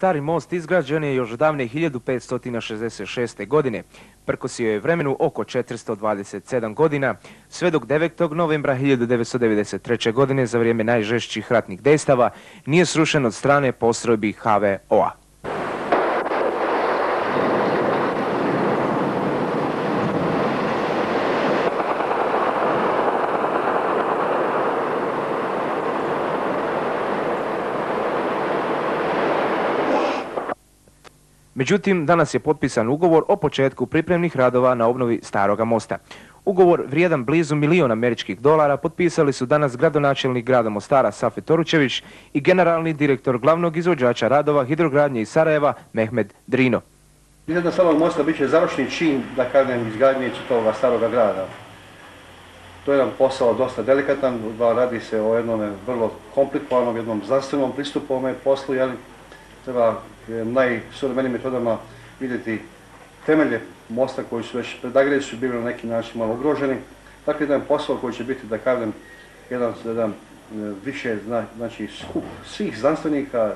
Stari most izgrađen je još davne 1566. godine. Prkosio je vremenu oko 427 godina, sve dok 9. novembra 1993. godine za vrijeme najžešćih ratnih dejstava nije srušen od strane postrojbi HVO-a. Međutim, danas je potpisan ugovor o početku pripremnih radova na obnovi Staroga mosta. Ugovor vrijedan blizu milijuna američkih dolara potpisali su danas gradonačelnik grada Mostara Safet Toručević i generalni direktor glavnog izvođača radova hidrogradnje iz Sarajeva Mehmed Drino. Izgleda samog mosta bit će završni čin, da kažem, izgradnje toga staroga grada. To je jedan posao dosta delikatan, radi se o jednom vrlo komplikovanom, jednom znanstvenom pristupu ovome poslu, jel? Treba najsuvremenijim metodama vidjeti temelje mosta koji su već pred su bili na neki način malo ugroženi. Dakle, jedan posao koji će biti, da kažem, jedan, jedan e, više znači, skup svih znanstvenika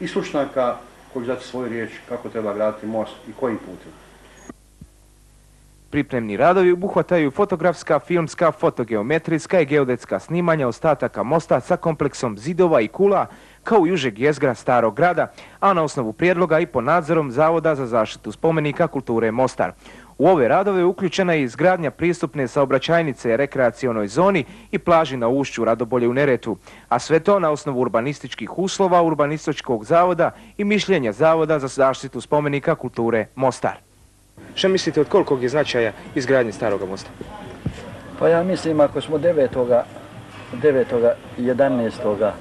i slušnjaka koji će svoju riječ kako treba graditi most i kojim putem. Pripremni radovi obuhvataju fotografska, filmska, fotogeometrijska i geodetska snimanja ostataka mosta sa kompleksom zidova i kula, kao i užeg jezgra Starog grada, a na osnovu prijedloga i po nadzorom Zavoda za zaštitu spomenika kulture Mostar. U ove radove uključena je izgradnja pristupne saobraćajnice rekreacionoj zoni i plaži na ušću Radobolje u Neretu, a sve to na osnovu urbanističkih uslova Urbanističkog zavoda i mišljenja Zavoda za zaštitu spomenika kulture Mostar. Što mislite od kolikog je značaja izgradnje Staroga mosta? Pa ja mislim ako smo 9. 9. 11.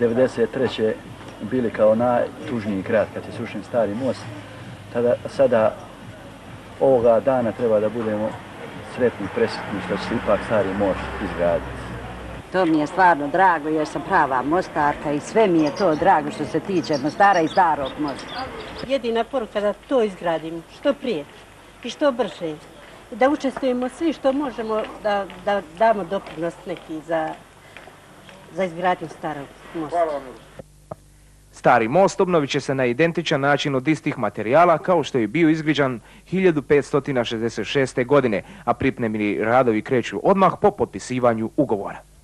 93. bili kao najtužniji krat kad je sušen stari most, tada, sada ovoga dana treba da budemo sretni, presretni što će ipak stari most izgraditi. To mi je stvarno drago jer sam prava mostarka i sve mi je to drago što se tiče mostara i starog mosta. Jedina poruka da to izgradimo što prije i što brže. Da učestvujemo svi što možemo da, da damo doprinos neki za, za izgradnju starog mosta. Stari most obnovit će se na identičan način od istih materijala kao što je bio izgrađan 1566. godine, a pripremni radovi kreću odmah po potpisivanju ugovora.